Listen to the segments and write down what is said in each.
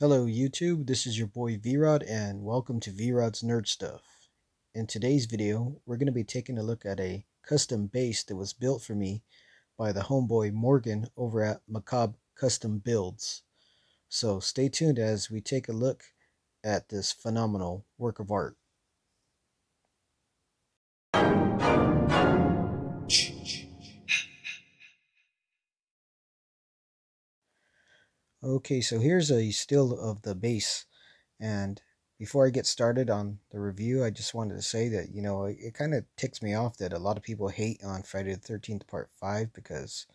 Hello YouTube, this is your boy V-Rod and welcome to V-Rod's Nerd Stuff. In today's video, we're going to be taking a look at a custom base that was built for me by the homeboy Morgan over at Macabre Custom Builds. So stay tuned as we take a look at this phenomenal work of art. Okay, so here's a still of the base. And before I get started on the review, I just wanted to say that, you know, it, it kind of ticks me off that a lot of people hate on Friday the 13th Part 5 because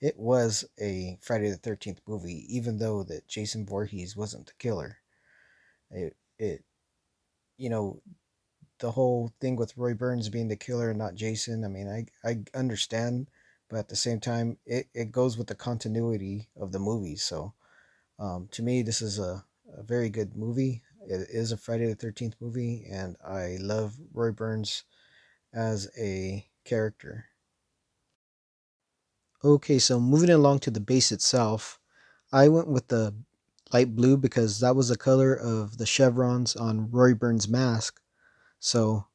it was a Friday the 13th movie, even though that Jason Voorhees wasn't the killer. It, it, you know, the whole thing with Roy Burns being the killer and not Jason, I mean, I, I understand but at the same time, it, it goes with the continuity of the movie. So um, to me, this is a, a very good movie. It is a Friday the 13th movie, and I love Roy Burns as a character. Okay, so moving along to the base itself, I went with the light blue because that was the color of the chevrons on Roy Burns' mask. So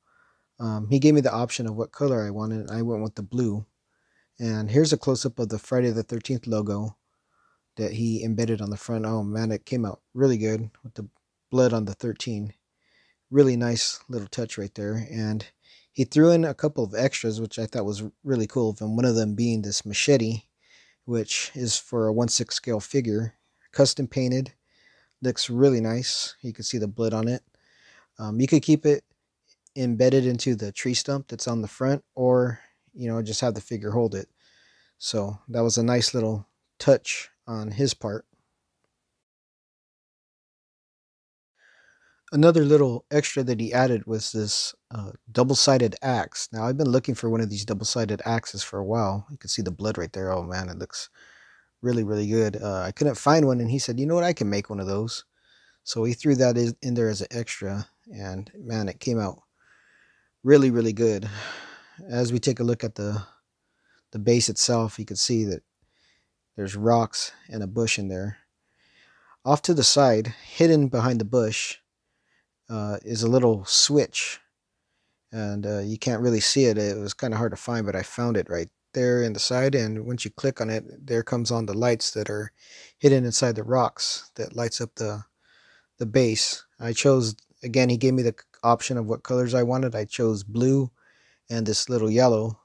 um, he gave me the option of what color I wanted, and I went with the blue. And here's a close-up of the Friday the 13th logo that he embedded on the front. Oh man, it came out really good with the blood on the 13. Really nice little touch right there. And he threw in a couple of extras, which I thought was really cool. And one of them being this machete, which is for a 1-6 scale figure. Custom painted. Looks really nice. You can see the blood on it. Um, you could keep it embedded into the tree stump that's on the front or you know, just have the figure hold it. So that was a nice little touch on his part. Another little extra that he added was this uh, double-sided axe. Now, I've been looking for one of these double-sided axes for a while. You can see the blood right there. Oh, man, it looks really, really good. Uh, I couldn't find one, and he said, you know what, I can make one of those. So he threw that in there as an extra, and man, it came out really, really good as we take a look at the the base itself, you can see that there's rocks and a bush in there. Off to the side, hidden behind the bush, uh, is a little switch. And uh, you can't really see it. It was kind of hard to find, but I found it right there in the side. And once you click on it, there comes on the lights that are hidden inside the rocks that lights up the, the base. I chose, again, he gave me the option of what colors I wanted. I chose blue, and this little yellow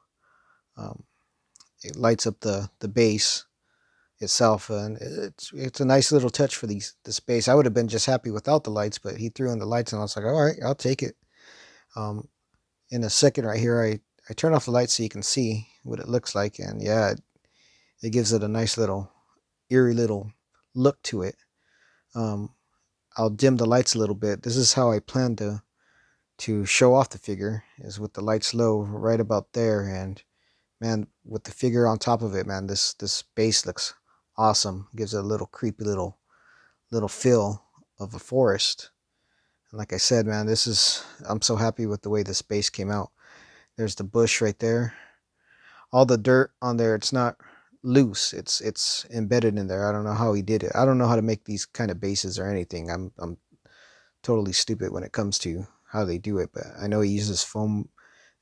um, it lights up the the base itself and it's it's a nice little touch for these the space. I would have been just happy without the lights but he threw in the lights and i was like all right i'll take it. Um, in a second right here i i turn off the lights so you can see what it looks like and yeah it, it gives it a nice little eerie little look to it. Um, i'll dim the lights a little bit. This is how i plan to to show off the figure is with the lights low right about there and man with the figure on top of it man this this base looks awesome gives it a little creepy little little feel of a forest. And like I said man this is I'm so happy with the way this base came out. There's the bush right there. All the dirt on there it's not loose it's it's embedded in there. I don't know how he did it. I don't know how to make these kind of bases or anything. I'm I'm totally stupid when it comes to how they do it, but I know he uses foam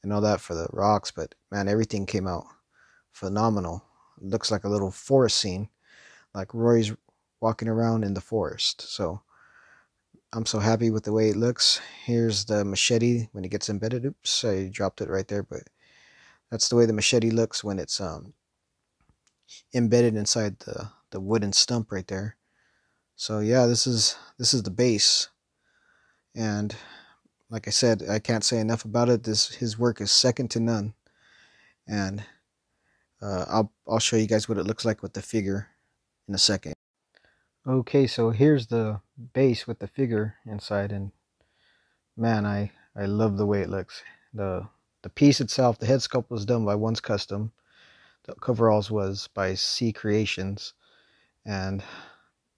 and all that for the rocks, but man, everything came out phenomenal. It looks like a little forest scene, like Roy's walking around in the forest. So I'm so happy with the way it looks. Here's the machete when it gets embedded. Oops, I dropped it right there, but that's the way the machete looks when it's um, embedded inside the, the wooden stump right there. So yeah, this is this is the base. And like I said, I can't say enough about it. This his work is second to none, and uh, I'll I'll show you guys what it looks like with the figure in a second. Okay, so here's the base with the figure inside, and man, I I love the way it looks. the The piece itself, the head sculpt was done by Once Custom. The coveralls was by C Creations, and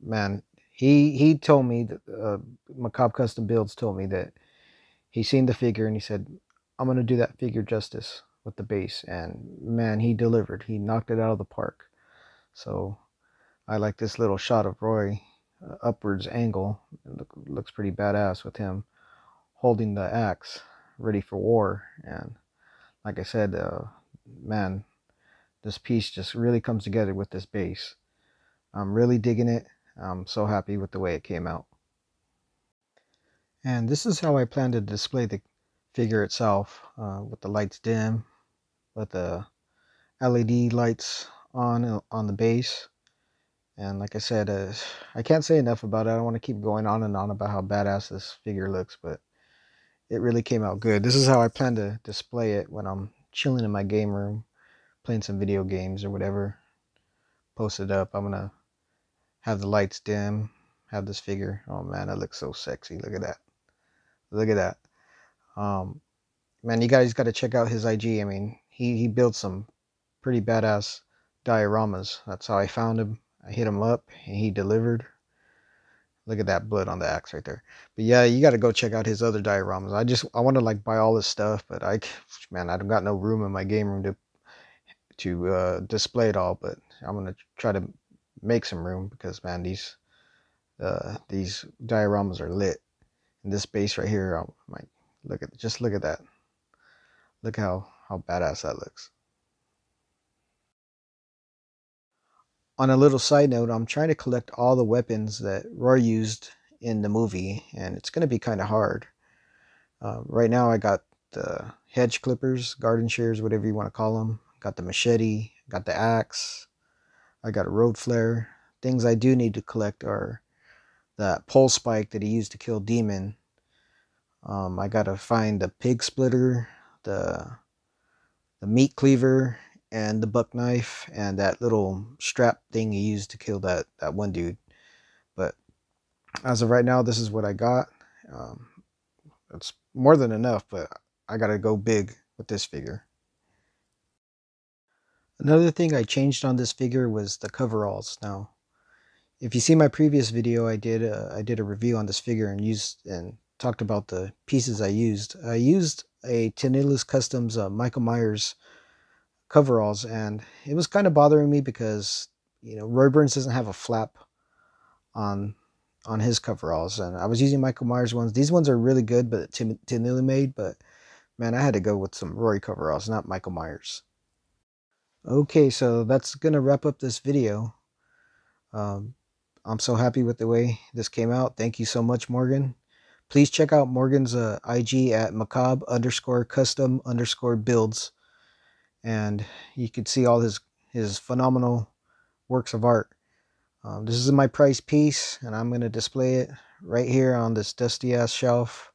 man, he he told me that uh, Macabre Custom Builds told me that he seen the figure and he said, I'm going to do that figure justice with the base. And man, he delivered. He knocked it out of the park. So I like this little shot of Roy uh, upwards angle. It look, looks pretty badass with him holding the axe, ready for war. And like I said, uh, man, this piece just really comes together with this base. I'm really digging it. I'm so happy with the way it came out. And this is how I plan to display the figure itself uh, with the lights dim, with the LED lights on uh, on the base. And like I said, uh, I can't say enough about it. I don't want to keep going on and on about how badass this figure looks, but it really came out good. This is how I plan to display it when I'm chilling in my game room, playing some video games or whatever. Post it up. I'm gonna have the lights dim, have this figure. Oh man, that looks so sexy. Look at that. Look at that. Um, man, you guys got to check out his IG. I mean, he he built some pretty badass dioramas. That's how I found him. I hit him up and he delivered. Look at that blood on the axe right there. But yeah, you got to go check out his other dioramas. I just I want to like buy all this stuff, but I man, I don't got no room in my game room to to uh, display it all. But I'm gonna try to make some room because man, these uh, these dioramas are lit. And this base right here, I'm like, look at just look at that. Look how how badass that looks. On a little side note, I'm trying to collect all the weapons that Roy used in the movie, and it's going to be kind of hard. Uh, right now, I got the hedge clippers, garden shears, whatever you want to call them. Got the machete, got the axe, I got a road flare. Things I do need to collect are that pole spike that he used to kill Demon. Um, I gotta find the pig splitter, the the meat cleaver, and the buck knife and that little strap thing he used to kill that that one dude. But as of right now this is what i got. Um, it's more than enough but i gotta go big with this figure. Another thing i changed on this figure was the coveralls. Now if you see my previous video i did i did a review on this figure and used and talked about the pieces i used. I used a Tinilis Customs uh, Michael Myers coveralls, and it was kind of bothering me because you know Roy Burns doesn't have a flap on on his coveralls, and I was using Michael Myers ones. These ones are really good, but Tim Newly made. But man, I had to go with some Roy coveralls, not Michael Myers. Okay, so that's gonna wrap up this video. Um, I'm so happy with the way this came out. Thank you so much, Morgan. Please check out Morgan's uh, IG at macabre underscore custom underscore builds and you can see all his his phenomenal works of art. Um, this is my price piece, and I'm going to display it right here on this dusty ass shelf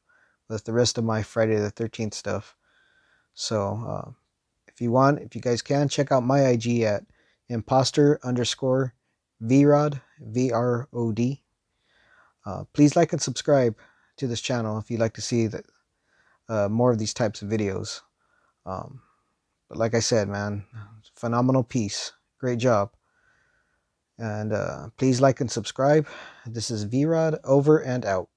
with the rest of my Friday the 13th stuff. So, uh, if you want, if you guys can, check out my IG at imposter underscore vrod, V R O D. Uh, please like and subscribe to this channel if you'd like to see that, uh, more of these types of videos. Um, but like I said, man, phenomenal piece. Great job. And uh, please like and subscribe. This is V-Rod over and out.